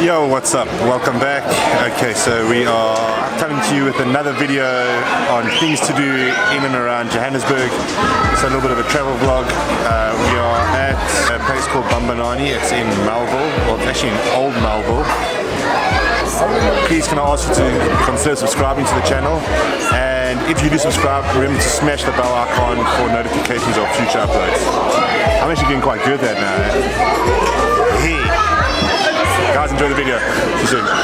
Yo, what's up? Welcome back. Okay, so we are coming to you with another video on things to do in and around Johannesburg. So a little bit of a travel vlog. Uh, we are at a place called Bambanani. It's in Melville, well actually in Old Melville. Please can I ask you to consider subscribing to the channel and if you do subscribe remember to smash the bell icon for notifications of future uploads. I'm actually getting quite good at that now. Is it?